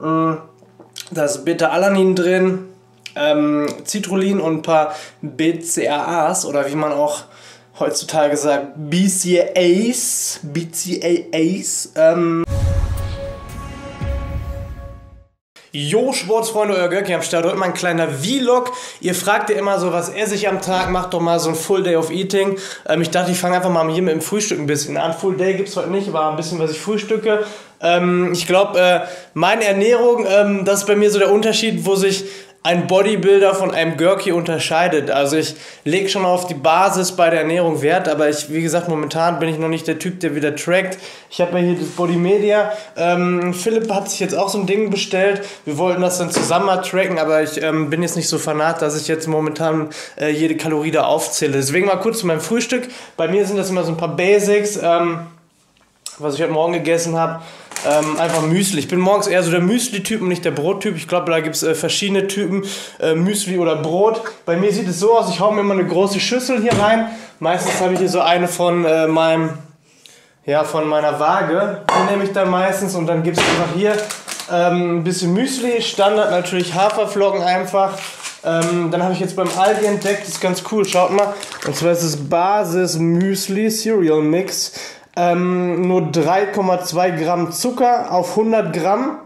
Mm, da ist Beta-Alanin drin, ähm, Citrullin und ein paar BCAAs oder wie man auch heutzutage sagt, BCAAs. BCAAs. Ähm. Jo, Sportsfreunde, euer Görki am Start. Heute mal ein kleiner Vlog. Ihr fragt ja immer so, was esse ich am Tag? Macht doch mal so ein Full Day of Eating. Ähm, ich dachte, ich fange einfach mal hier mit dem Frühstück ein bisschen an. Full Day gibt es heute nicht, aber ein bisschen, was ich frühstücke. Ähm, ich glaube, äh, meine Ernährung, ähm, das ist bei mir so der Unterschied, wo sich ein Bodybuilder von einem Gurky unterscheidet. Also ich lege schon auf die Basis bei der Ernährung Wert, aber ich, wie gesagt, momentan bin ich noch nicht der Typ, der wieder trackt. Ich habe ja hier das Body Media. Ähm, Philipp hat sich jetzt auch so ein Ding bestellt. Wir wollten das dann zusammen mal tracken, aber ich ähm, bin jetzt nicht so fanat, dass ich jetzt momentan äh, jede Kalorie da aufzähle. Deswegen mal kurz zu meinem Frühstück. Bei mir sind das immer so ein paar Basics, ähm, was ich heute Morgen gegessen habe. Ähm, einfach Müsli. Ich bin morgens eher so der Müsli-Typ und nicht der Brot-Typ. Ich glaube, da gibt es äh, verschiedene Typen, äh, Müsli oder Brot. Bei mir sieht es so aus, ich hau mir immer eine große Schüssel hier rein. Meistens habe ich hier so eine von äh, meinem, ja, von meiner Waage. Die nehme ich dann meistens und dann gibt es einfach hier ähm, ein bisschen Müsli. Standard natürlich Haferflocken einfach. Ähm, dann habe ich jetzt beim Aldi entdeckt, das ist ganz cool, schaut mal. Und zwar ist es Basis Müsli Cereal Mix ähm, nur 3,2 Gramm Zucker auf 100 Gramm.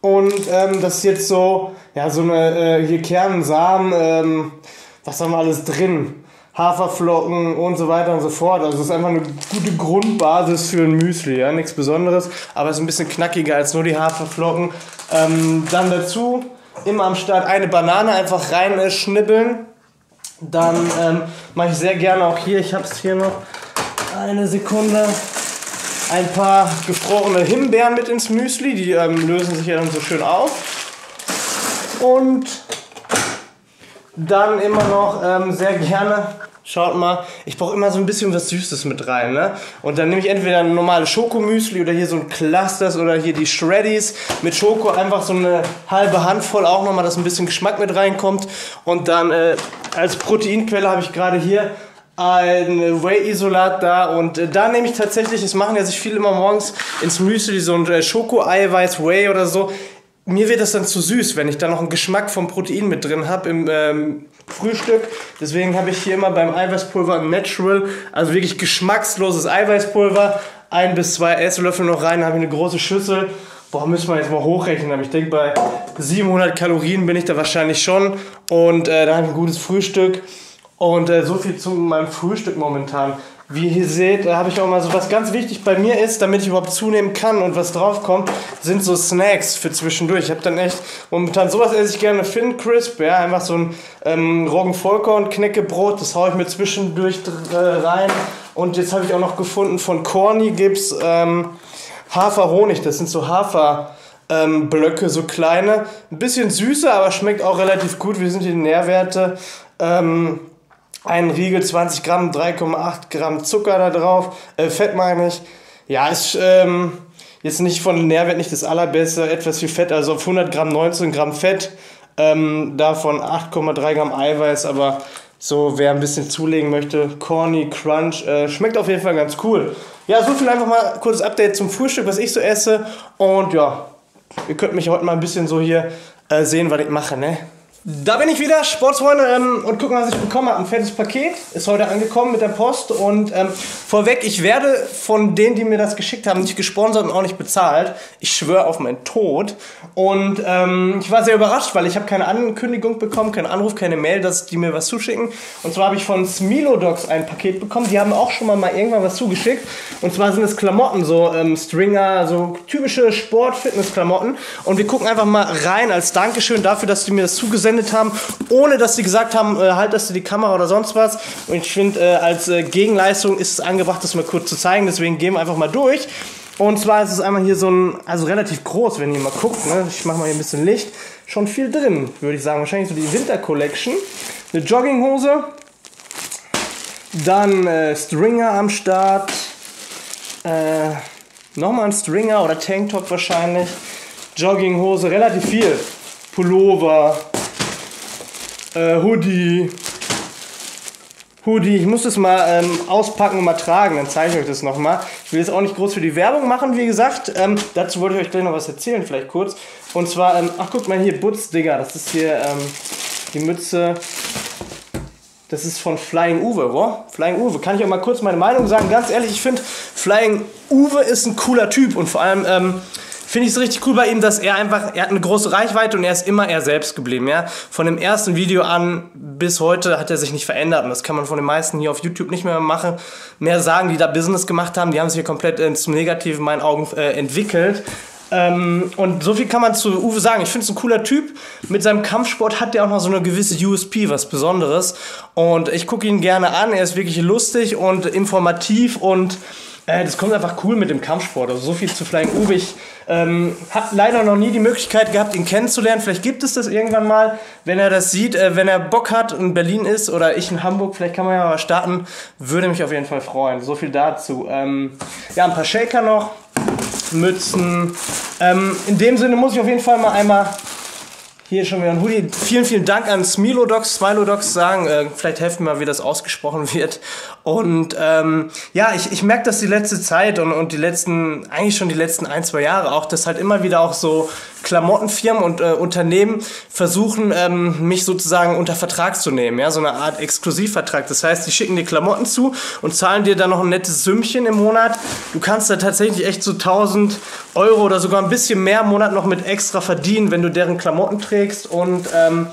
Und ähm, das ist jetzt so, ja, so eine, äh, hier Kern, Samen, ähm, was haben wir alles drin? Haferflocken und so weiter und so fort. Also es ist einfach eine gute Grundbasis für ein Müsli, ja, nichts Besonderes, aber es ist ein bisschen knackiger als nur die Haferflocken. Ähm, dann dazu immer am Start eine Banane einfach reinschnibbeln. Dann ähm, mache ich sehr gerne auch hier, ich habe es hier noch, eine Sekunde. Ein paar gefrorene Himbeeren mit ins Müsli. Die ähm, lösen sich ja dann so schön auf. Und dann immer noch ähm, sehr gerne Schaut mal, ich brauche immer so ein bisschen was Süßes mit rein, ne? Und dann nehme ich entweder ein normales Schokomüsli oder hier so ein Clusters oder hier die Shreddies mit Schoko, einfach so eine halbe Handvoll auch nochmal, dass ein bisschen Geschmack mit reinkommt. Und dann äh, als Proteinquelle habe ich gerade hier ein Whey-Isolat da und äh, da nehme ich tatsächlich, es machen ja sich viele immer morgens ins Müsli so ein äh, Schoko-Eiweiß-Whey oder so. Mir wird das dann zu süß, wenn ich da noch einen Geschmack vom Protein mit drin habe im ähm, Frühstück. Deswegen habe ich hier immer beim Eiweißpulver Natural, also wirklich geschmacksloses Eiweißpulver. Ein bis zwei Esslöffel noch rein, habe ich eine große Schüssel. Boah, müssen wir jetzt mal hochrechnen. Aber ich denke, bei 700 Kalorien bin ich da wahrscheinlich schon. Und äh, da habe ich ein gutes Frühstück. Und äh, so viel zu meinem Frühstück momentan. Wie ihr seht, da habe ich auch mal so was ganz wichtig bei mir ist, damit ich überhaupt zunehmen kann und was draufkommt, sind so Snacks für zwischendurch. Ich habe dann echt momentan sowas esse ich gerne, Finn Crisp, ja, einfach so ein ähm, Roggenvollkorn Knäckebrot, das haue ich mir zwischendurch äh, rein. Und jetzt habe ich auch noch gefunden von Corny gibt's ähm, Haferhonig, das sind so Hafer ähm, Blöcke, so kleine, ein bisschen süßer, aber schmeckt auch relativ gut. Wie sind die Nährwerte? Ähm, ein Riegel 20 Gramm, 3,8 Gramm Zucker da drauf, äh, Fett meine ich. Ja, ist ähm, jetzt nicht von Nährwert nicht das allerbeste, etwas viel Fett, also auf 100 Gramm 19 Gramm Fett, ähm, davon 8,3 Gramm Eiweiß, aber so, wer ein bisschen zulegen möchte, Corny Crunch, äh, schmeckt auf jeden Fall ganz cool. Ja, so viel einfach mal kurzes Update zum Frühstück, was ich so esse. Und ja, ihr könnt mich heute mal ein bisschen so hier äh, sehen, was ich mache, ne? Da bin ich wieder, Sportsfreunde, ähm, und gucken, was ich bekommen habe. Ein fettes Paket ist heute angekommen mit der Post. Und ähm, vorweg, ich werde von denen, die mir das geschickt haben, nicht gesponsert und auch nicht bezahlt. Ich schwöre auf meinen Tod. Und ähm, ich war sehr überrascht, weil ich habe keine Ankündigung bekommen, keinen Anruf, keine Mail, dass die mir was zuschicken. Und zwar habe ich von Smilodogs ein Paket bekommen. Die haben auch schon mal, mal irgendwann was zugeschickt. Und zwar sind es Klamotten, so ähm, Stringer, so typische Sport-Fitness-Klamotten. Und wir gucken einfach mal rein als Dankeschön dafür, dass die mir das zugesendet verwendet haben, ohne dass sie gesagt haben, äh, haltest du die Kamera oder sonst was. Und ich finde, äh, als äh, Gegenleistung ist es angebracht, das mal kurz zu zeigen. Deswegen gehen wir einfach mal durch. Und zwar ist es einmal hier so ein, also relativ groß, wenn ihr mal guckt. Ne? Ich mache mal hier ein bisschen Licht. Schon viel drin, würde ich sagen. Wahrscheinlich so die Winter Collection. Eine Jogginghose. Dann äh, Stringer am Start. Äh, Nochmal ein Stringer oder Tanktop wahrscheinlich. Jogginghose, relativ viel. Pullover, äh, Hoodie, Hoodie. Ich muss das mal ähm, auspacken und mal tragen, dann zeige ich euch das nochmal. Ich will jetzt auch nicht groß für die Werbung machen, wie gesagt. Ähm, dazu wollte ich euch gleich noch was erzählen, vielleicht kurz. Und zwar, ähm, ach guck mal hier, Butz, Digga, das ist hier ähm, die Mütze. Das ist von Flying Uwe, wo? Flying Uwe. Kann ich auch mal kurz meine Meinung sagen? Ganz ehrlich, ich finde, Flying Uwe ist ein cooler Typ und vor allem, ähm, finde ich es richtig cool bei ihm, dass er einfach, er hat eine große Reichweite und er ist immer er selbst geblieben, ja. Von dem ersten Video an bis heute hat er sich nicht verändert und das kann man von den meisten hier auf YouTube nicht mehr machen, mehr sagen, die da Business gemacht haben, die haben sich hier komplett äh, zum Negativen in meinen Augen äh, entwickelt. Ähm, und so viel kann man zu Uwe sagen. Ich finde es ein cooler Typ. Mit seinem Kampfsport hat er auch noch so eine gewisse USP, was Besonderes. Und ich gucke ihn gerne an. Er ist wirklich lustig und informativ und äh, das kommt einfach cool mit dem Kampfsport. Also so viel zu Flying Uwe. Ich ähm, habe leider noch nie die Möglichkeit gehabt, ihn kennenzulernen. Vielleicht gibt es das irgendwann mal, wenn er das sieht. Äh, wenn er Bock hat und in Berlin ist oder ich in Hamburg, vielleicht kann man ja mal starten. Würde mich auf jeden Fall freuen. So viel dazu. Ähm, ja, ein paar Shaker noch. Mützen. Ähm, in dem Sinne muss ich auf jeden Fall mal einmal hier schon wieder ein Hoodie. Vielen, vielen Dank an Smilodox, Smilodox sagen. Äh, vielleicht helfen mal, wie das ausgesprochen wird. Und ähm, ja, ich, ich merke das die letzte Zeit und, und die letzten, eigentlich schon die letzten ein, zwei Jahre auch, dass halt immer wieder auch so Klamottenfirmen und äh, Unternehmen versuchen, ähm, mich sozusagen unter Vertrag zu nehmen. Ja, so eine Art Exklusivvertrag. Das heißt, die schicken dir Klamotten zu und zahlen dir dann noch ein nettes Sümmchen im Monat. Du kannst da tatsächlich echt so 1000 Euro oder sogar ein bisschen mehr im Monat noch mit extra verdienen, wenn du deren Klamotten trägst und ähm,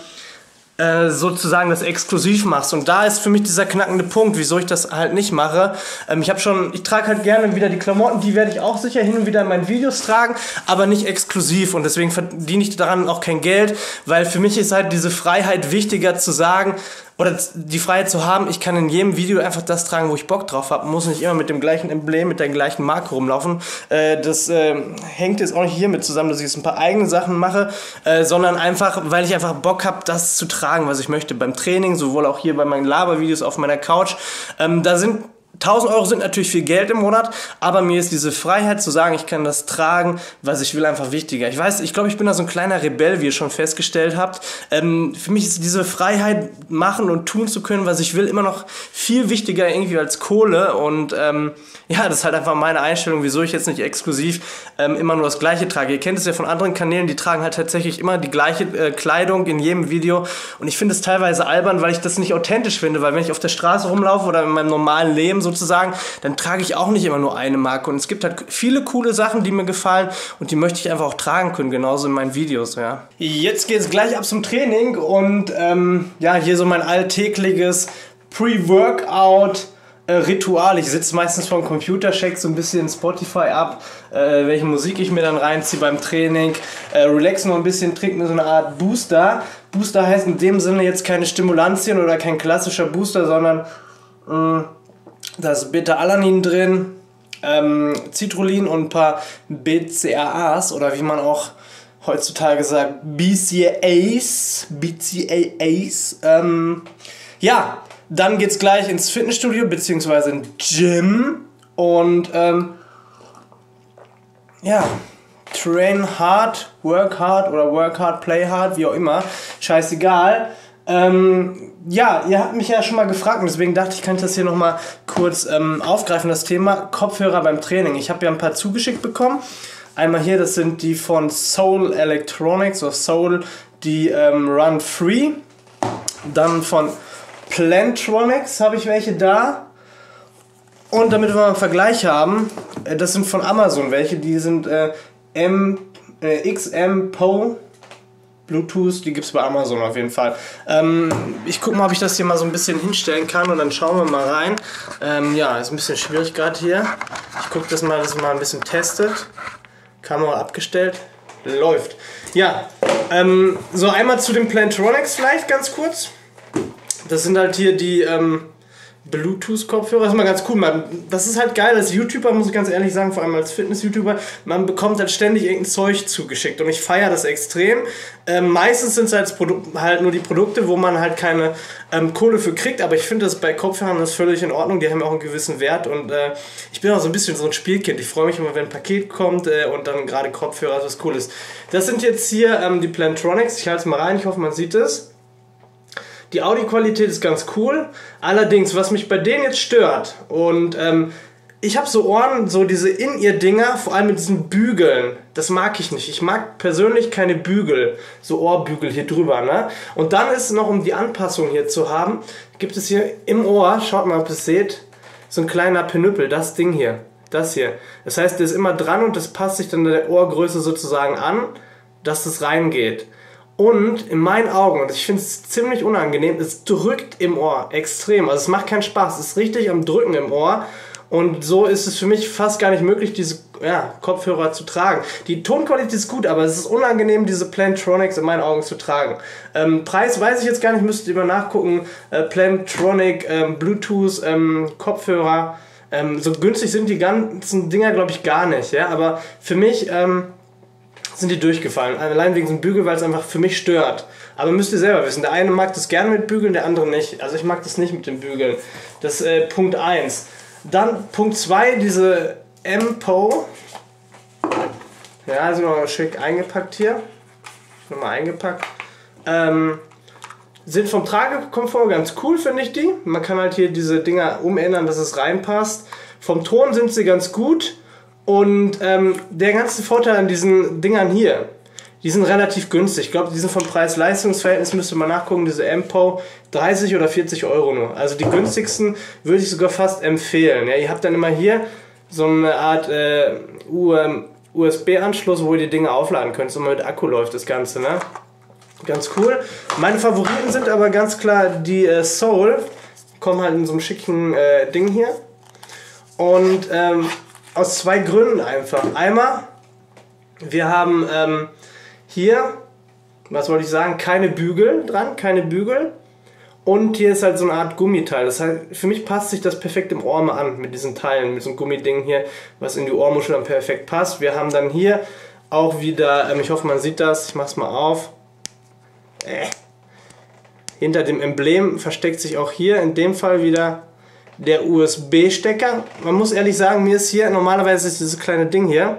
äh, sozusagen das exklusiv machst. Und da ist für mich dieser knackende Punkt, wieso ich das halt nicht mache. Ähm, ich habe schon, ich trage halt gerne wieder die Klamotten, die werde ich auch sicher hin und wieder in meinen Videos tragen, aber nicht exklusiv. Und deswegen verdiene ich daran auch kein Geld, weil für mich ist halt diese Freiheit wichtiger zu sagen, oder die Freiheit zu haben, ich kann in jedem Video einfach das tragen, wo ich Bock drauf habe, muss nicht immer mit dem gleichen Emblem, mit der gleichen Marke rumlaufen. Äh, das äh, hängt jetzt auch nicht hiermit zusammen, dass ich jetzt ein paar eigene Sachen mache, äh, sondern einfach, weil ich einfach Bock habe, das zu tragen, was ich möchte beim Training, sowohl auch hier bei meinen Labervideos auf meiner Couch. Ähm, da sind 1000 Euro sind natürlich viel Geld im Monat, aber mir ist diese Freiheit zu sagen, ich kann das tragen, was ich will, einfach wichtiger. Ich weiß, ich glaube, ich bin da so ein kleiner Rebell, wie ihr schon festgestellt habt. Ähm, für mich ist diese Freiheit, machen und tun zu können, was ich will, immer noch viel wichtiger irgendwie als Kohle. Und ähm, ja, das ist halt einfach meine Einstellung, wieso ich jetzt nicht exklusiv ähm, immer nur das Gleiche trage. Ihr kennt es ja von anderen Kanälen, die tragen halt tatsächlich immer die gleiche äh, Kleidung in jedem Video. Und ich finde es teilweise albern, weil ich das nicht authentisch finde, weil wenn ich auf der Straße rumlaufe oder in meinem normalen Leben sozusagen, dann trage ich auch nicht immer nur eine Marke. Und es gibt halt viele coole Sachen, die mir gefallen und die möchte ich einfach auch tragen können, genauso in meinen Videos, ja. Jetzt geht es gleich ab zum Training und ähm, ja, hier so mein alltägliches Pre-Workout. Äh, Ritual. Ich sitze meistens vor dem Computer, check so ein bisschen Spotify ab, äh, welche Musik ich mir dann reinziehe beim Training, äh, relax noch ein bisschen, trinke mir so eine Art Booster. Booster heißt in dem Sinne jetzt keine Stimulantien oder kein klassischer Booster, sondern mh, mm, da ist Beta-Alanin drin, ähm, Citrullin und ein paar BCAAs oder wie man auch heutzutage sagt, BCAAs. BCAAs. Ähm, ja, dann geht's gleich ins Fitnessstudio bzw. ins Gym und ähm, ja, train hard, work hard oder work hard, play hard, wie auch immer. Scheißegal. Ähm, ja, ihr habt mich ja schon mal gefragt und deswegen dachte ich, kann ich das hier nochmal kurz ähm, aufgreifen, das Thema Kopfhörer beim Training. Ich habe ja ein paar zugeschickt bekommen. Einmal hier, das sind die von Soul Electronics oder Soul, die ähm, Run Free. Dann von Plantronics habe ich welche da. Und damit wir mal einen Vergleich haben, äh, das sind von Amazon welche, die sind äh, äh, XM Pro Bluetooth, die gibt es bei Amazon auf jeden Fall. Ähm, ich gucke mal, ob ich das hier mal so ein bisschen hinstellen kann und dann schauen wir mal rein. Ähm, ja, ist ein bisschen schwierig gerade hier. Ich gucke das mal, dass ich mal ein bisschen testet. Kamera abgestellt. Läuft. Ja, ähm, so einmal zu den Plantronics vielleicht ganz kurz. Das sind halt hier die ähm, Bluetooth-Kopfhörer. Das ist mal ganz cool. Man, das ist halt geil als YouTuber, muss ich ganz ehrlich sagen, vor allem als Fitness-YouTuber. Man bekommt halt ständig irgendein Zeug zugeschickt und ich feiere das extrem. Ähm, meistens sind es halt, halt, nur die Produkte, wo man halt keine ähm, Kohle für kriegt, aber ich finde das bei Kopfhörern ist völlig in Ordnung. Die haben auch einen gewissen Wert und äh, ich bin auch so ein bisschen so ein Spielkind. Ich freue mich immer, wenn ein Paket kommt äh, und dann gerade Kopfhörer, was cool ist. Das sind jetzt hier ähm, die Plantronics. Ich halte es mal rein, ich hoffe, man sieht es. Die Audioqualität ist ganz cool. Allerdings, was mich bei denen jetzt stört und ähm, ich habe so Ohren, so diese In-Ear-Dinger, vor allem mit diesen Bügeln. Das mag ich nicht. Ich mag persönlich keine Bügel, so Ohrbügel hier drüber. Ne? Und dann ist noch, um die Anpassung hier zu haben, gibt es hier im Ohr, schaut mal, ob ihr es seht, so ein kleiner Penüppel, das Ding hier. Das hier. Das heißt, der ist immer dran und das passt sich dann der Ohrgröße sozusagen an, dass es reingeht. Und in meinen Augen, und ich finde es ziemlich unangenehm, es drückt im Ohr extrem. Also es macht keinen Spaß. Es ist richtig am Drücken im Ohr. Und so ist es für mich fast gar nicht möglich, diese ja, Kopfhörer zu tragen. Die Tonqualität ist gut, aber es ist unangenehm, diese Plantronics in meinen Augen zu tragen. Ähm, Preis weiß ich jetzt gar nicht, müsst ihr mal nachgucken. Äh, Plantronic, ähm, Bluetooth, ähm, Kopfhörer. Ähm, so günstig sind die ganzen Dinger, glaube ich, gar nicht. Ja? Aber für mich ähm, sind die durchgefallen. Allein wegen diesem Bügel, weil es einfach für mich stört. Aber müsst ihr selber wissen, der eine mag das gerne mit Bügeln, der andere nicht. Also ich mag das nicht mit den Bügeln. Das ist äh, Punkt 1. Dann Punkt 2, diese MPO. Ja, sind noch schick eingepackt hier. Nochmal eingepackt. Ähm, sind vom Tragekomfort ganz cool, finde ich die. Man kann halt hier diese Dinger umändern, dass es reinpasst. Vom Ton sind sie ganz gut. Und ähm, der ganze Vorteil an diesen Dingern hier, die sind relativ günstig. Ich glaube, die sind vom Preis-Leistungs-Verhältnis, müsste man nachgucken, diese MPO, 30 oder 40 Euro nur. Also die günstigsten würde ich sogar fast empfehlen. Ja, ihr habt dann immer hier so eine Art äh, USB-Anschluss, wo ihr die Dinge aufladen könnt. So mit Akku läuft das Ganze, ne? Ganz cool. Meine Favoriten sind aber ganz klar die äh, Soul. Kommen halt in so einem schicken äh, Ding hier. Und ähm, aus zwei Gründen einfach. Einmal, wir haben ähm, hier, was wollte ich sagen, keine Bügel dran, keine Bügel. Und hier ist halt so eine Art Gummiteil. Das heißt, für mich passt sich das perfekt im Ohr mal an mit diesen Teilen, mit so einem Gummiding hier, was in die Ohrmuschel dann perfekt passt. Wir haben dann hier auch wieder, ähm, ich hoffe man sieht das, ich mach's mal auf. Äh. Hinter dem Emblem versteckt sich auch hier in dem Fall wieder der USB-Stecker. Man muss ehrlich sagen, mir ist hier, normalerweise ist dieses kleine Ding hier,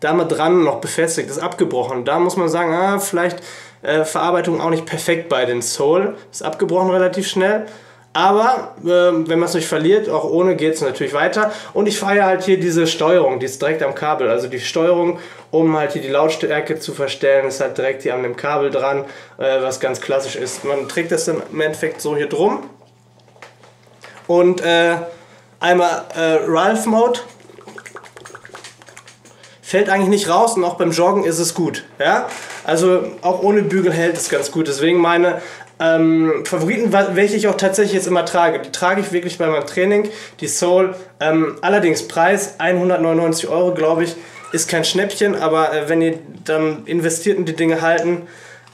da mal dran noch befestigt, ist abgebrochen. Da muss man sagen, ah, vielleicht äh, Verarbeitung auch nicht perfekt bei den Soul. Ist abgebrochen relativ schnell. Aber äh, wenn man es nicht verliert, auch ohne geht es natürlich weiter. Und ich feiere halt hier diese Steuerung, die ist direkt am Kabel. Also die Steuerung, um halt hier die Lautstärke zu verstellen, ist halt direkt hier an dem Kabel dran, äh, was ganz klassisch ist. Man trägt das dann im Endeffekt so hier drum und äh, einmal äh, Ralph Mode. Fällt eigentlich nicht raus und auch beim Joggen ist es gut. Ja? Also auch ohne Bügel hält es ganz gut. Deswegen meine ähm, Favoriten, welche ich auch tatsächlich jetzt immer trage. Die trage ich wirklich bei meinem Training, die Soul. Ähm, allerdings Preis 199 Euro, glaube ich, ist kein Schnäppchen, aber äh, wenn ihr dann investiert in die Dinge halten,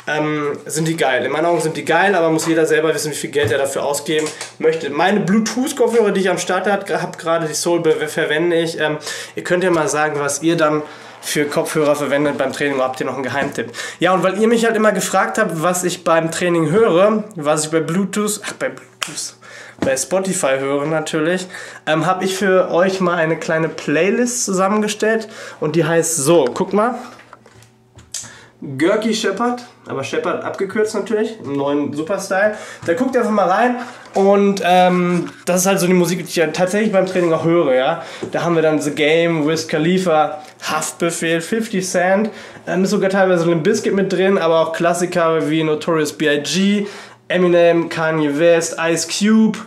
ähm, sind die geil. In meinen Augen sind die geil, aber muss jeder selber wissen, wie viel Geld er dafür ausgeben möchte. Meine Bluetooth-Kopfhörer, die ich am Start habe, gerade die Soul verwende ich. Ähm, ihr könnt ja mal sagen, was ihr dann für Kopfhörer verwendet beim Training, habt ihr noch einen Geheimtipp? Ja, und weil ihr mich halt immer gefragt habt, was ich beim Training höre, was ich bei Bluetooth, ach, bei Bluetooth, bei Spotify höre natürlich, ähm, habe ich für euch mal eine kleine Playlist zusammengestellt und die heißt so, guck mal, Gurky Shepard, aber Shepard abgekürzt natürlich, im neuen Superstyle. Da guckt einfach mal rein und ähm, das ist halt so die Musik, die ich tatsächlich beim Training auch höre, ja. Da haben wir dann The Game, Wiz Khalifa, Haftbefehl, 50 Cent, ähm, ist sogar teilweise ein Biscuit mit drin, aber auch Klassiker wie Notorious B.I.G., Eminem, Kanye West, Ice Cube,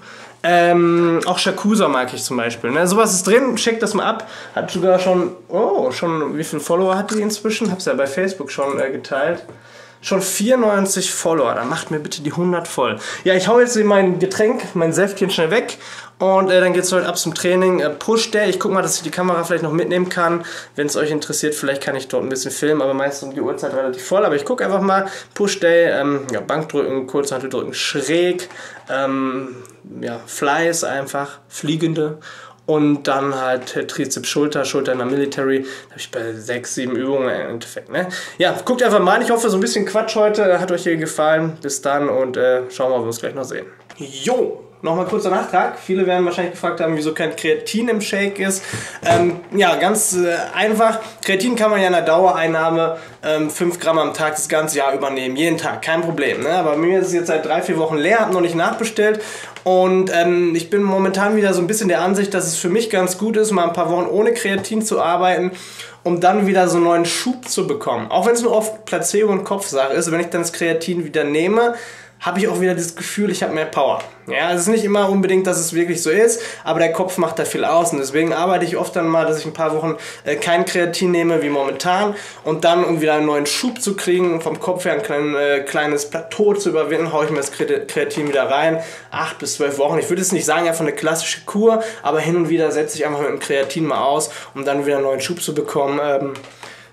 ähm, auch Shakusa mag ich zum Beispiel. Ne? Sowas ist drin, checkt das mal ab. Hat sogar schon, oh, schon, wie viele Follower hat die inzwischen? Hab's ja bei Facebook schon äh, geteilt. Schon 94 Follower, dann macht mir bitte die 100 voll. Ja, ich hau jetzt mein Getränk, mein Säftchen schnell weg und äh, dann geht's heute ab zum Training. Äh, Push Day, ich guck mal, dass ich die Kamera vielleicht noch mitnehmen kann. Wenn es euch interessiert, vielleicht kann ich dort ein bisschen filmen, aber meistens um die Uhrzeit relativ voll. Aber ich guck einfach mal, Push Day, ähm, ja, Bankdrücken, Kurzhanteldrücken schräg, ähm, ja, Flies einfach, fliegende und dann halt Trizeps Schulter, Schulter in der Military. Da habe ich bei sechs, sieben Übungen im Endeffekt. Ne? Ja, guckt einfach mal. Ich hoffe, so ein bisschen Quatsch heute hat euch hier gefallen. Bis dann und äh, schauen wir mal, ob wir uns gleich noch sehen. Jo, nochmal kurzer Nachtrag. Viele werden wahrscheinlich gefragt haben, wieso kein Kreatin im Shake ist. Ähm, ja, ganz äh, einfach. Kreatin kann man ja in der Dauereinnahme ähm, 5 Gramm am Tag das ganze Jahr übernehmen. Jeden Tag, kein Problem. Ne? Aber mir ist es jetzt seit drei, vier Wochen leer, habe noch nicht nachbestellt. Und ähm, ich bin momentan wieder so ein bisschen der Ansicht, dass es für mich ganz gut ist, mal ein paar Wochen ohne Kreatin zu arbeiten um dann wieder so einen neuen Schub zu bekommen. Auch wenn es nur oft Placebo und Kopfsache ist, wenn ich dann das Kreatin wieder nehme, habe ich auch wieder das Gefühl, ich habe mehr Power. Ja, es ist nicht immer unbedingt, dass es wirklich so ist, aber der Kopf macht da viel aus und deswegen arbeite ich oft dann mal, dass ich ein paar Wochen äh, kein Kreatin nehme wie momentan und dann, um wieder einen neuen Schub zu kriegen vom Kopf her ein klein, äh, kleines Plateau zu überwinden, haue ich mir das Kreatin wieder rein. Acht bis zwölf Wochen. Ich würde es nicht sagen, einfach eine klassische Kur, aber hin und wieder setze ich einfach mit dem Kreatin mal aus, um dann wieder einen neuen Schub zu bekommen. Ähm,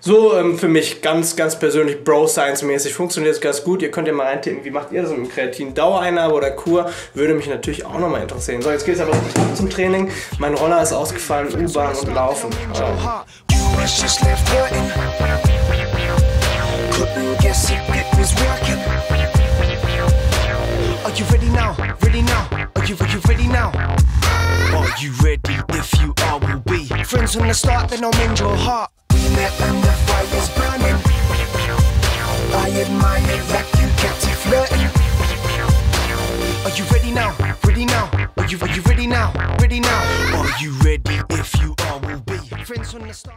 so ähm, für mich ganz, ganz persönlich Bro-Science-mäßig funktioniert es ganz gut. Ihr könnt ja mal reintippen, wie macht ihr das mit dem Kreatin? Dauereinnahme oder Kur? Würde mich natürlich auch nochmal interessieren. So, jetzt geht es aber zum Training. Mein Roller ist ausgefallen, U-Bahn und Laufen. Are you ready now? Ready now? Are you, are you ready now? Are you ready? If you are, we'll be friends from the start, then I'll mend your heart. The fire's burning. I admire you kept. Are you ready now? Ready now? Are you, are you ready now? Ready now? Are you ready? If you are, we'll be friends from the start.